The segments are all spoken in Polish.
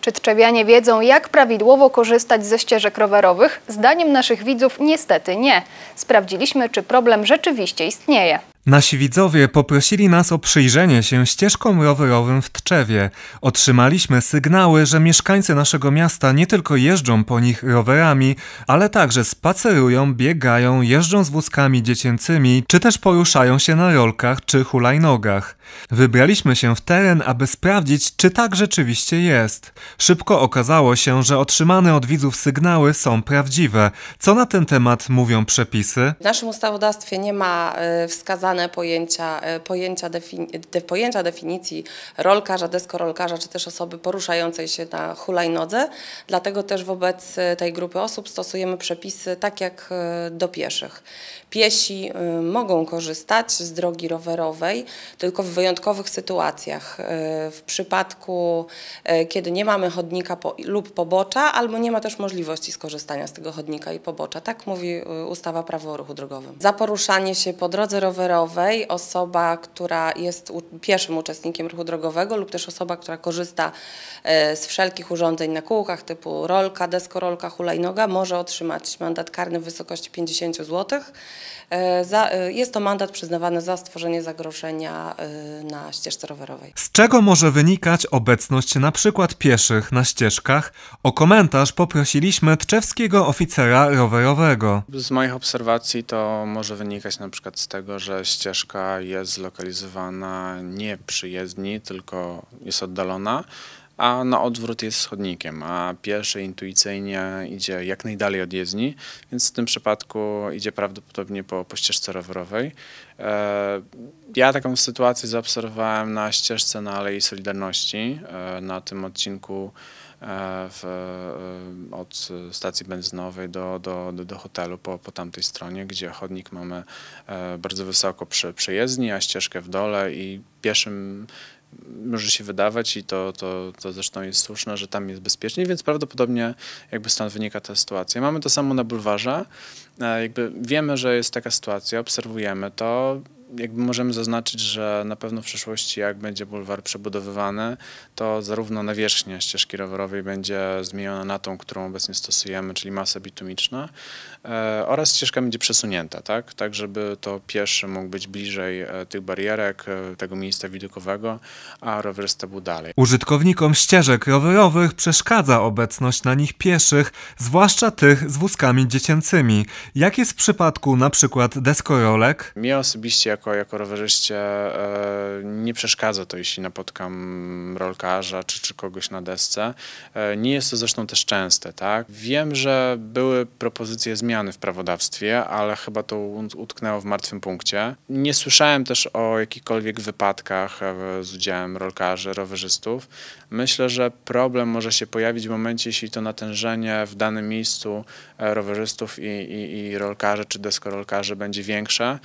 Czy trzewianie wiedzą, jak prawidłowo korzystać ze ścieżek rowerowych? Zdaniem naszych widzów niestety nie. Sprawdziliśmy, czy problem rzeczywiście istnieje. Nasi widzowie poprosili nas o przyjrzenie się ścieżkom rowerowym w Tczewie. Otrzymaliśmy sygnały, że mieszkańcy naszego miasta nie tylko jeżdżą po nich rowerami, ale także spacerują, biegają, jeżdżą z wózkami dziecięcymi, czy też poruszają się na rolkach czy hulajnogach. Wybraliśmy się w teren, aby sprawdzić, czy tak rzeczywiście jest. Szybko okazało się, że otrzymane od widzów sygnały są prawdziwe. Co na ten temat mówią przepisy? W naszym ustawodawstwie nie ma e, pojęcia, e, pojęcia, defini- de, pojęcia definicji rolkarza, deskorolkarza, czy też osoby poruszającej się na hulajnodze. Dlatego też wobec e, tej grupy osób stosujemy przepisy tak jak e, do pieszych. Piesi mogą korzystać z drogi rowerowej tylko w wyjątkowych sytuacjach. W przypadku, kiedy nie mamy chodnika po, lub pobocza, albo nie ma też możliwości skorzystania z tego chodnika i pobocza. Tak mówi ustawa Prawo o ruchu drogowym. Za poruszanie się po drodze rowerowej osoba, która jest pierwszym uczestnikiem ruchu drogowego lub też osoba, która korzysta e, z wszelkich urządzeń na kółkach typu rolka, deskorolka, hulajnoga może otrzymać mandat karny w wysokości 50 zł. Za, e, jest to mandat przyznawany za stworzenie zagrożenia e, na ścieżce rowerowej. Z czego może wynikać obecność na przykład pieszych na ścieżkach? O komentarz poprosiliśmy tczewskiego oficera rowerowego. Z moich obserwacji to może wynikać na przykład z tego, że ścieżka jest zlokalizowana nie przy jezdni, tylko jest oddalona, a na odwrót jest chodnikiem, a pieszy intuicyjnie idzie jak najdalej od jezdni, więc w tym przypadku idzie prawdopodobnie po, po ścieżce rowerowej. E, Ja taką sytuację zaobserwowałem na ścieżce na Alei Solidarności, e, na tym odcinku w, e, od stacji benzynowej do, do, do, do hotelu po, po tamtej stronie, gdzie chodnik mamy e, bardzo wysoko przy przejezdni, a ścieżkę w dole i pieszym może się wydawać i to, to, to zresztą jest słuszne, że tam jest bezpiecznie, więc prawdopodobnie jakby stąd wynika ta sytuacja. Mamy to samo na bulwarze. E, Jakby wiemy, że jest taka sytuacja, obserwujemy to. Jakby możemy zaznaczyć, że na pewno w przyszłości, jak będzie bulwar przebudowywany, to zarówno nawierzchnia ścieżki rowerowej będzie zmieniona na tą, którą obecnie stosujemy, czyli masa bitumiczna, e, oraz ścieżka będzie przesunięta, tak? tak żeby to pieszy mógł być bliżej e, tych barierek, e, tego miejsca widokowego, a rowerzysta był dalej. Użytkownikom ścieżek rowerowych przeszkadza obecność na nich pieszych, zwłaszcza tych z wózkami dziecięcymi. Jak jest w przypadku na przykład deskorolek? Mnie osobiście jako, jako rowerzyście e, nie przeszkadza to, jeśli napotkam rolkarza czy, czy kogoś na desce. E, nie jest to zresztą też częste, tak? Wiem, że były propozycje zmiany w prawodawstwie, ale chyba to ut- utknęło w martwym punkcie. Nie słyszałem też o jakichkolwiek wypadkach e, z udziałem rolkarzy, rowerzystów. Myślę, że problem może się pojawić w momencie, jeśli to natężenie w danym miejscu rowerzystów i, i, i rolkarzy czy deskorolkarzy będzie większe,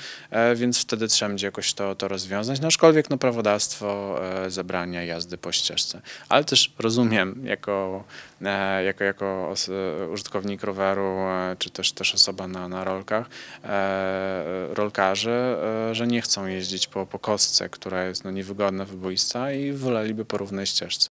więc wtedy trzeba będzie jakoś to, to rozwiązać. No, aczkolwiek no, prawodawstwo e, zabrania jazdy po ścieżce. Ale też rozumiem jako, e, jako, jako os, e, użytkownik roweru, e, czy też, też osoba na, na rolkach, e, rolkarzy, e, że nie chcą jeździć po, po kostce, która jest no, niewygodna, wyboista i woleliby po równej ścieżce.